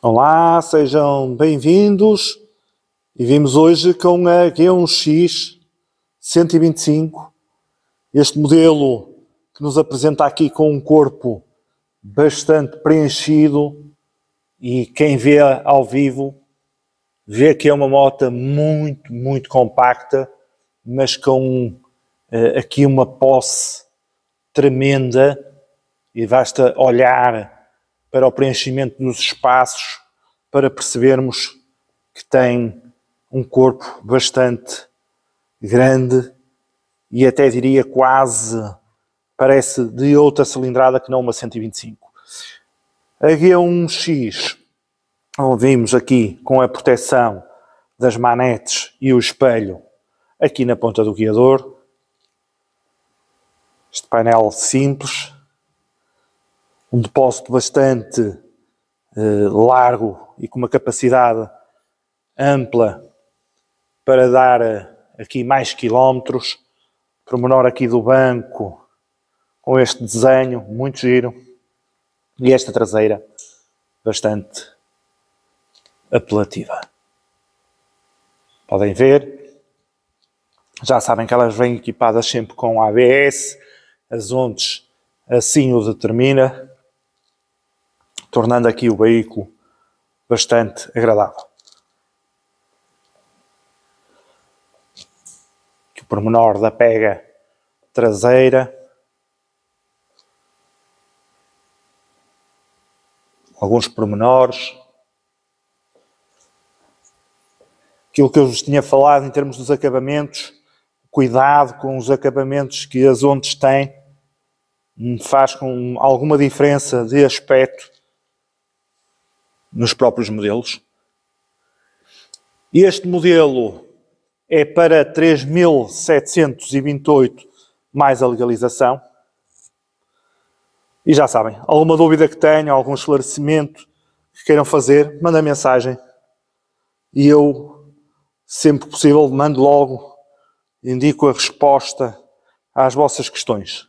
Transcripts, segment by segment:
Olá, sejam bem-vindos. E vimos hoje com a G1X 125, este modelo que nos apresenta aqui com um corpo bastante preenchido e quem vê ao vivo vê que é uma moto muito, muito compacta, mas com uh, aqui uma posse tremenda. E basta olhar para o preenchimento dos espaços para percebermos que tem um corpo bastante grande e até diria quase parece de outra cilindrada que não uma 125. A G1X, vimos aqui com a proteção das manetes e o espelho aqui na ponta do guiador. Este painel simples, um depósito bastante eh, largo e com uma capacidade ampla para dar eh, aqui mais quilómetros. Promenor aqui do banco com este desenho muito giro e esta traseira bastante apelativa. Podem ver, já sabem que elas vêm equipadas sempre com ABS, as ondas assim o determina tornando aqui o veículo bastante agradável. Aqui o pormenor da pega traseira. Alguns pormenores. Aquilo que eu vos tinha falado em termos dos acabamentos, cuidado com os acabamentos que as ondas têm, faz com alguma diferença de aspecto nos próprios modelos. Este modelo é para 3.728 mais a legalização. E já sabem, alguma dúvida que tenham, algum esclarecimento que queiram fazer, mandem mensagem. E eu, sempre possível, mando logo, indico a resposta às vossas questões.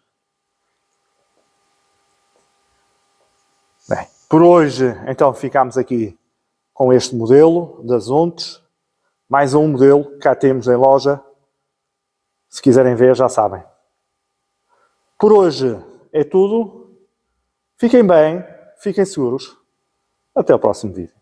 Bem. Por hoje, então, ficamos aqui com este modelo das Ontes. Mais um modelo que cá temos em loja. Se quiserem ver, já sabem. Por hoje é tudo. Fiquem bem, fiquem seguros. Até o próximo vídeo.